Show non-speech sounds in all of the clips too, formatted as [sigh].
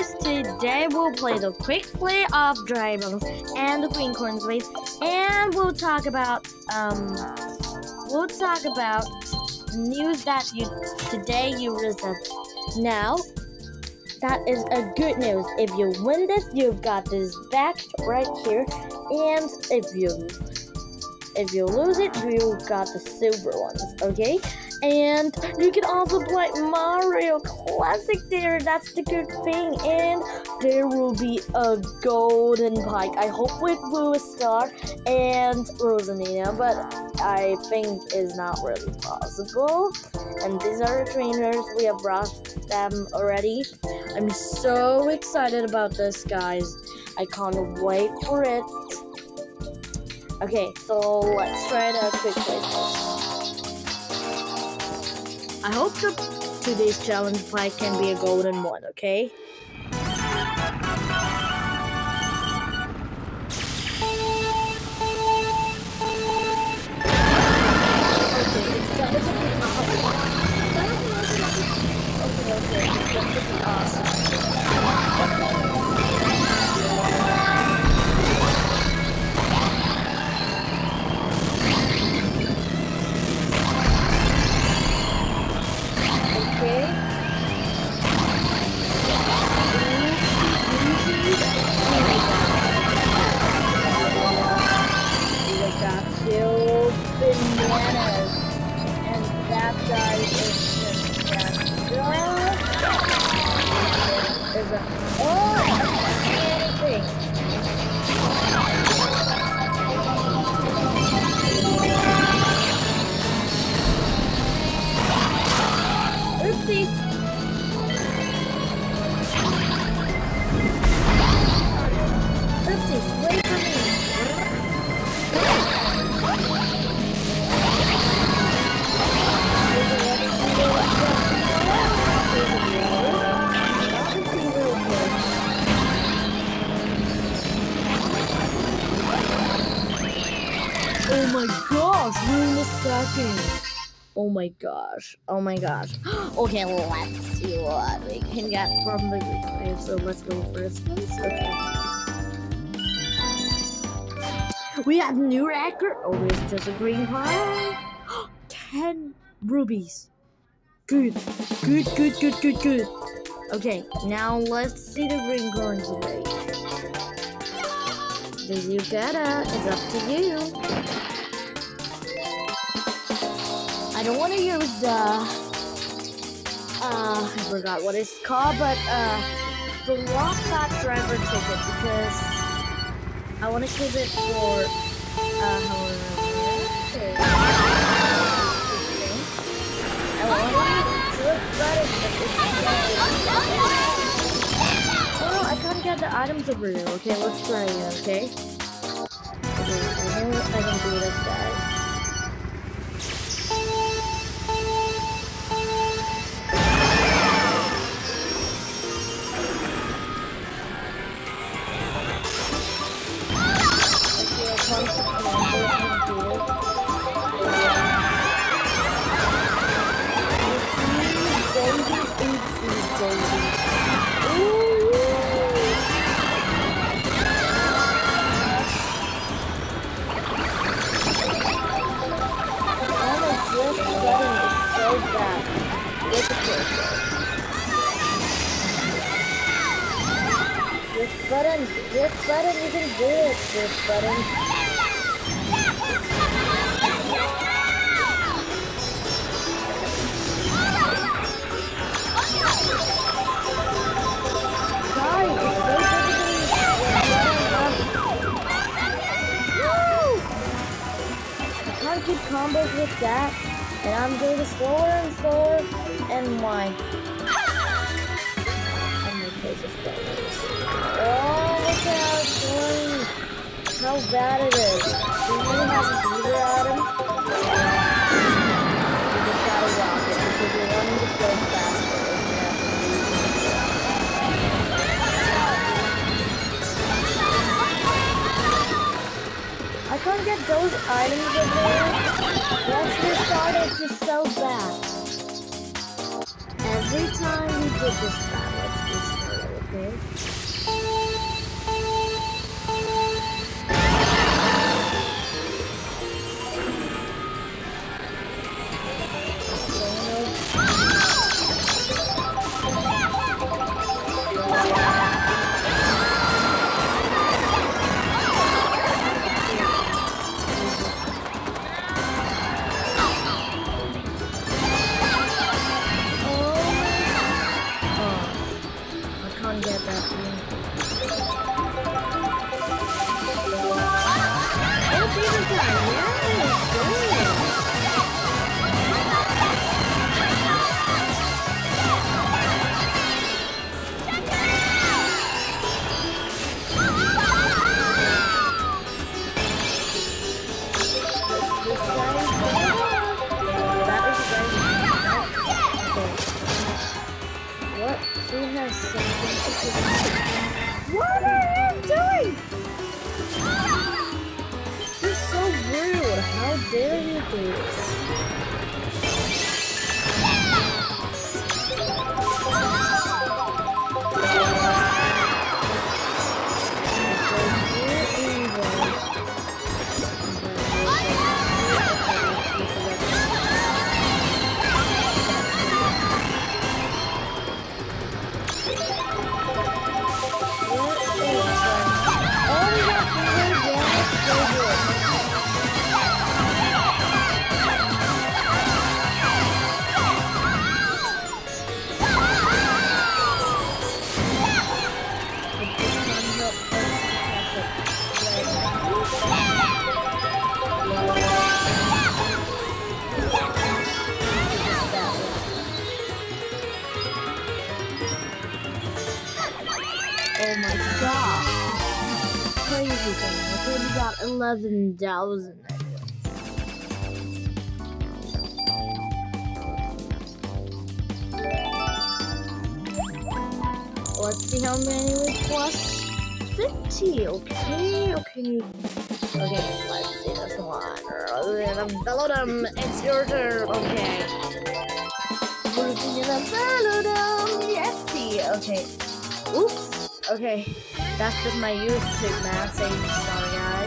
guys, today we'll play the quick play of Dry Bones and the Green Coins race, and we'll talk about um, we'll talk about news that you today you received. Now, that is a good news. If you win this, you've got this back right here, and if you if you lose it, you've got the silver ones. Okay. And you can also play Mario Classic there. That's the good thing. And there will be a golden pipe. I hope with Blue Star and Rosalina, but I think is not really possible. And these are the trainers. We have brought them already. I'm so excited about this, guys. I can't wait for it. Okay, so let's try the quick play I hope the today's challenge fight can be a golden one, okay? Okay, Oh my gosh. Oh my gosh. [gasps] okay, let's see what we can get from the replay. So let's go first. Okay. We have new record. Oh, it's just a green card. [gasps] 10 rubies. Good. Good, good, good, good, good. Okay, now let's see the green coins away. you gotta. It's up to you. I don't want to use the, uh, I forgot what it's called, but, uh, the Lockhart driver ticket because I want to keep it for, uh, however, Oh, I can't get the items over here. Okay, let's try it, okay? Okay, I know I can do this, guys. Button, this button isn't good, this button. Combos with that, and I'm doing slower and slower, and why? Oh, look at how clean. How bad it is. Do you really have a beaver at him? You just gotta rock it because you're running to kill faster. I can't get those items in there. Once we start, it's just so bad. Every time we did this Uhum. 11,000. Let's see how many we plus 50. Okay, okay. Okay, let's see this one. Bellodum, it's your turn. Okay. Yes, Okay. Oops. Okay. That's just my YouTube math saying sorry, guys.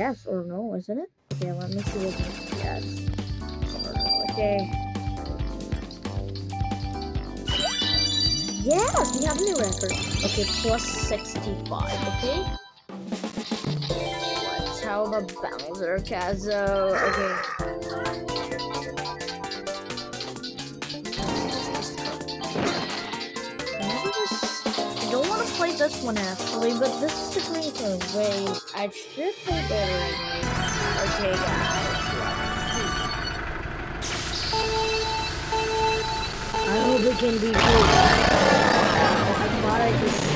Yes or no, isn't it? Okay, let me see yes or no. Okay. Yes, we have a new record. Okay, plus 65, okay? Let's how about Bowser Kazo? Okay. This one actually, but this is the green for ways. I should play better anyway. Okay, guys. I hope it can be good. I thought I just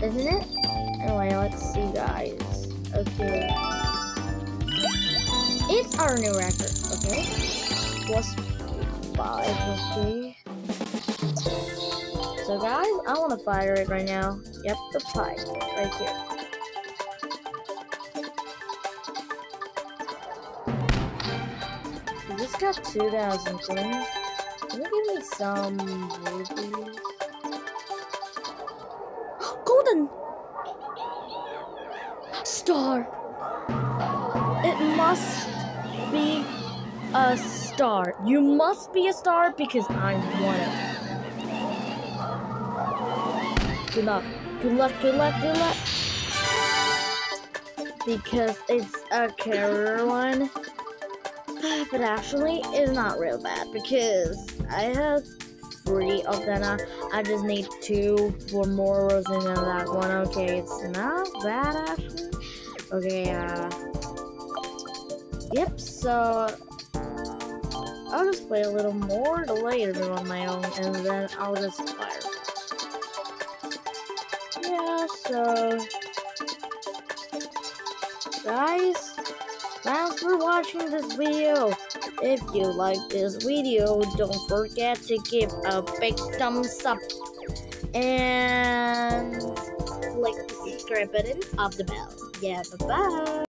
Isn't it? Anyway, let's see, guys. Okay. It's our new record, okay? Plus five, okay. So, guys, I want to fire it right now. Yep, the pipe, right here. We just got 2,000 coins. Can you give me some rubies? Star! It must be a star. You must be a star because I'm one of. Good luck. Good luck, good luck, good luck. Because it's a carrier one. [sighs] But actually, it's not real bad because I have three of them. I just need two for more rows than that one. Okay, it's not bad actually. Okay, uh. Yep, so. I'll just play a little more later on my own and then I'll just fire. Yeah, so. Guys, thanks for watching this video. If you like this video, don't forget to give a big thumbs up and click the subscribe button of the bell. Yeah, bye bye.